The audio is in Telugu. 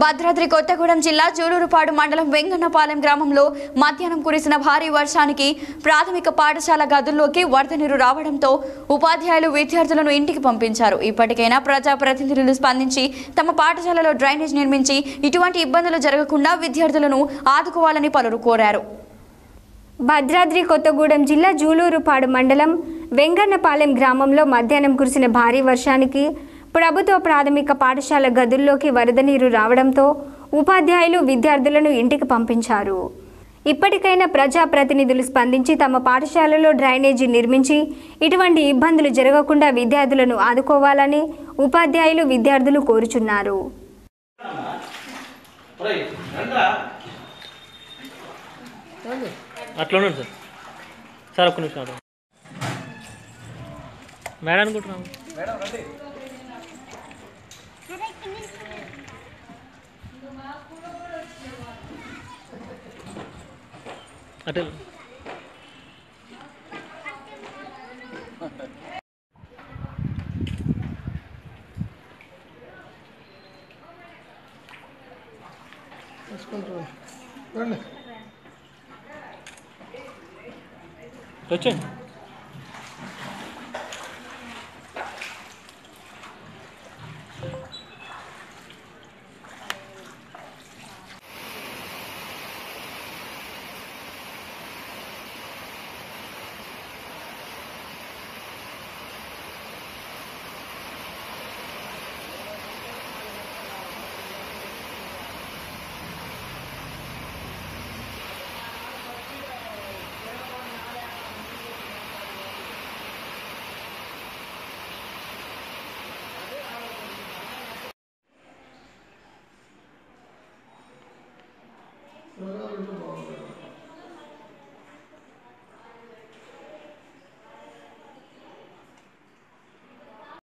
భద్రాద్రి కొత్తగూడెం జిల్లా జూలూరుపాడు మండలం వెంగన్నపాలెం గ్రామంలో మధ్యాహ్నం కురిసిన భారీ వర్షానికి ప్రాథమిక పాఠశాల గదుల్లోకి వరద నీరు రావడంతో ఉపాధ్యాయులు విద్యార్థులను ఇంటికి పంపించారు. ఇప్పటికైనా ప్రజాప్రతినిధులు స్పందించి తమ పాఠశాలలో డ్రైనేజ్ నిర్మించి ఇటువంటి ఇబ్బందులు జరగకుండా విద్యార్థులను ఆదుకోవాలని పలువురు కోరారు. భద్రాద్రి కొత్తగూడెం జిల్లా జూలూరుపాడు మండలం వెంగన్నపాలెం గ్రామంలో మధ్యాహ్నం కురిసిన భారీ వర్షానికి ప్రభుత్వ ప్రాథమిక పాఠశాల గదుల్లోకి వరద నీరు రావడంతో ఉపాధ్యాయులు విద్యార్థులను ఇంటికి పంపించారు. ఇప్పటికైనా ప్రజాప్రతినిధులు స్పందించి తమ పాఠశాలలో డ్రైనేజీ నిర్మించి ఇటువంటి ఇబ్బందులు జరగకుండా విద్యార్థులను ఆదుకోవాలని ఉపాధ్యాయులు విద్యార్థులు కోరుచున్నారు. అట్లా సార్. సార్ ఒక్క నిమిషం మేడం అనుకుంటున్నాను. అటే వచ్చేయండి